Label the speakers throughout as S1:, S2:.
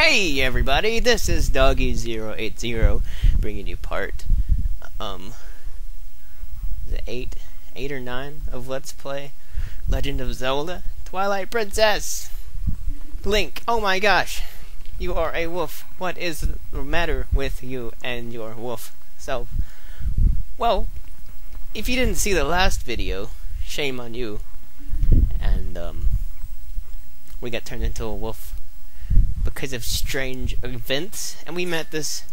S1: Hey everybody, this is Doggy080 bringing you part um it 8 8 or 9 of Let's Play Legend of Zelda Twilight Princess. Link, oh my gosh. You are a wolf. What is the matter with you and your wolf self? Well, if you didn't see the last video, shame on you. And um we got turned into a wolf because of strange events, and we met this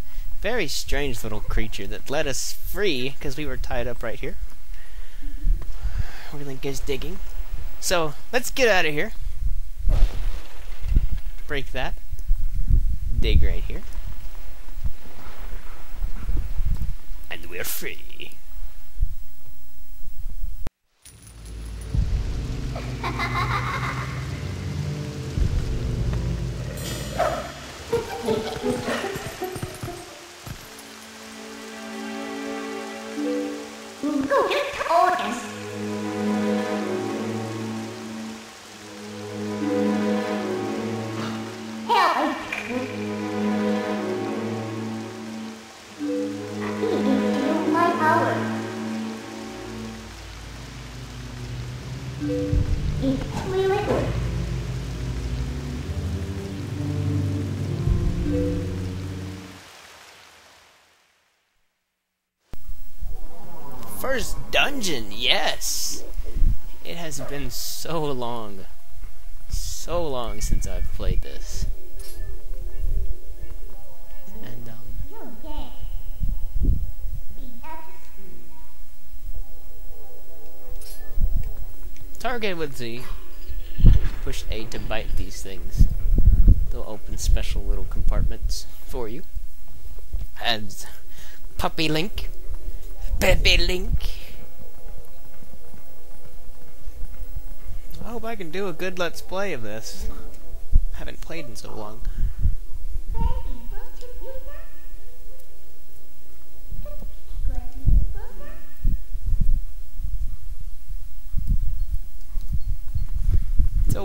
S1: very strange little creature that let us free because we were tied up right here. We're gonna get digging. So let's get out of here. Break that. Dig right here. And we're free. First dungeon, yes! It has been so long. So long since I've played this. Target with Z. Push A to bite these things. They'll open special little compartments for you. As Puppy Link. Peppy Link. I hope I can do a good let's play of this. I haven't played in so long.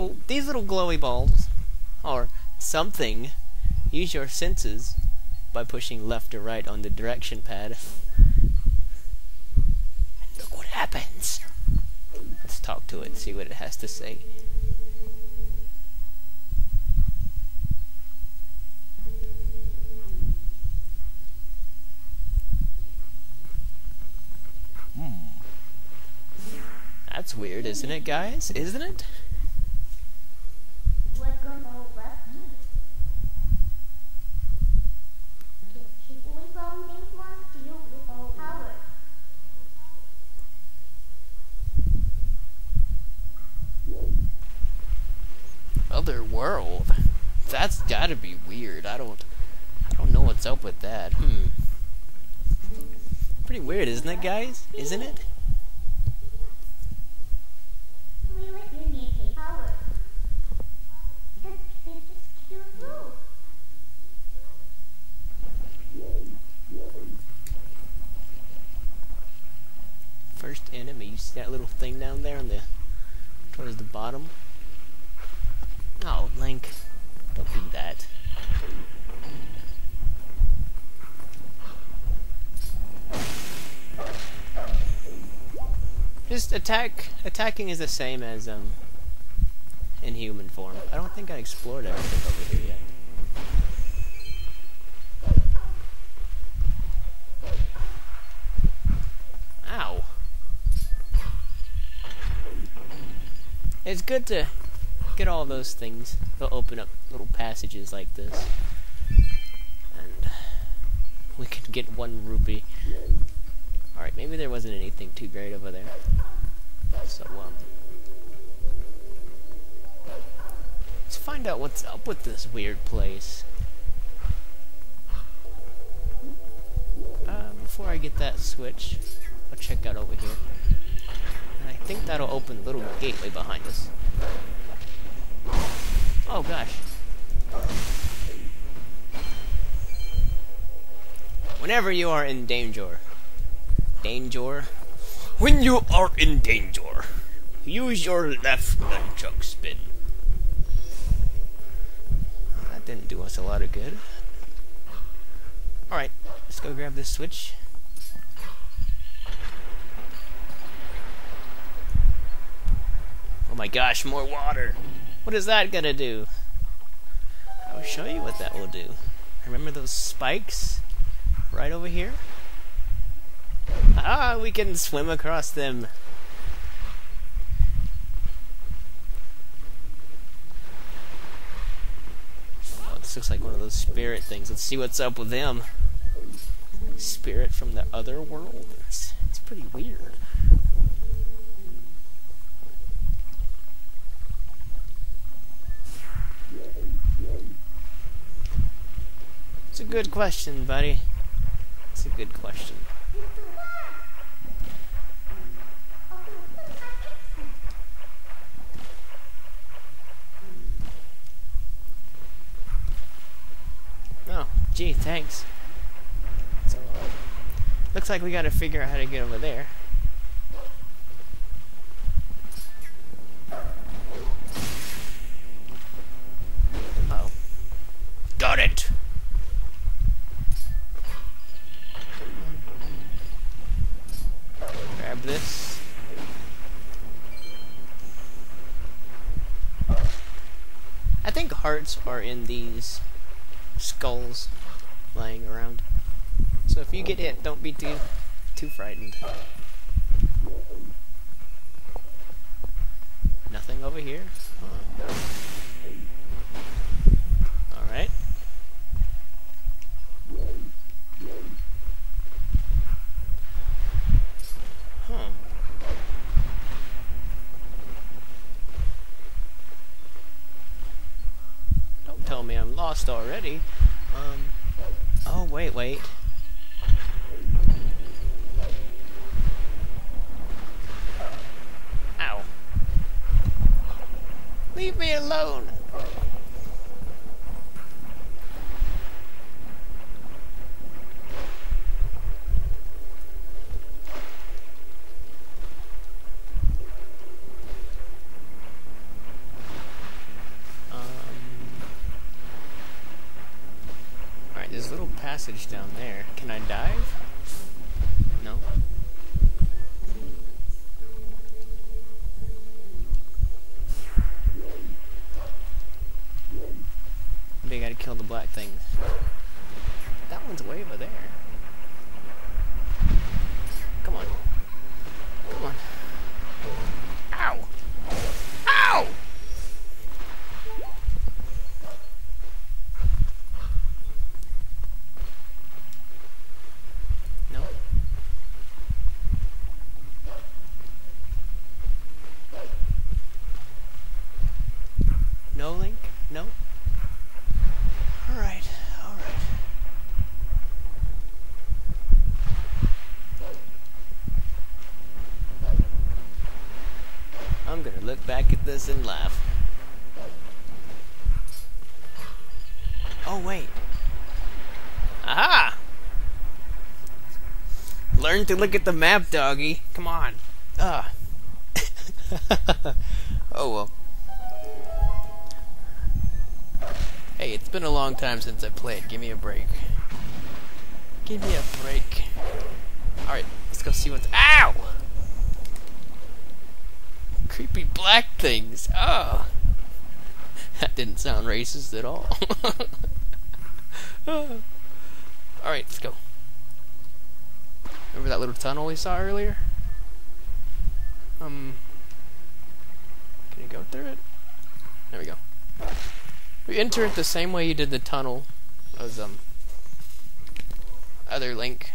S1: So these little glowy balls, or something, use your senses by pushing left or right on the direction pad. And look what happens. Let's talk to it and see what it has to say. Hmm. That's weird, isn't it, guys? Isn't it?
S2: What gonna left me? Keep away from things one steal with all power.
S1: Other world. That's gotta be weird. I don't I don't know what's up with that. Hmm. Pretty weird, isn't it guys? Isn't it? First enemy, you see that little thing down there on the towards the bottom? Oh, Link. Don't do that. Just attack attacking is the same as um in human form. I don't think I explored everything over here yet. Ow. It's good to get all those things. They'll open up little passages like this. And we could get one rupee. Alright, maybe there wasn't anything too great over there. So, um... Let's find out what's up with this weird place. Uh, before I get that switch, I'll check out over here. And I think that'll open the little gateway behind us. Oh gosh. Whenever you are in danger. Danger? When you are in danger, use your left nunchuck spin. That Didn't do us a lot of good. Alright, let's go grab this switch. Oh my gosh, more water! What is that gonna do? I will show you what that will do. Remember those spikes? Right over here? Ah, we can swim across them. Oh, this looks like one of those spirit things. Let's see what's up with them. Spirit from the other world? It's, it's pretty weird. Good question, buddy. It's a good question. Oh, gee, thanks. So, uh, looks like we gotta figure out how to get over there. Uh oh. Got it! Grab this. Are in these skulls lying around. So if you get hit, don't be too too frightened. Nothing over here. All right. Huh. Don't tell me I'm lost already. Um. Oh, wait, wait. Ow. Leave me alone. Um. There's a little passage down there. Can I dive? No. Maybe I gotta kill the black thing. That one's way over there. Come on. Come on. Ow! Ow! No. No link? No? Alright, alright. I'm gonna look back at this and laugh. Oh, wait. Aha! Learn to look at the map, doggy. Come on. Ah. oh well. Hey, it's been a long time since I played. Give me a break. Give me a break. Alright, let's go see what's. Ow! Creepy black things. Oh. That didn't sound racist at all. Alright, let's go. Remember that little tunnel we saw earlier? Um. Can you go through it? There we go. We enter it the same way you did the tunnel as um other link.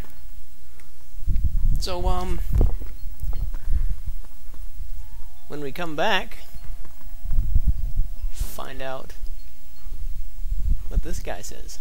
S1: So um when we come back find out what this guy says.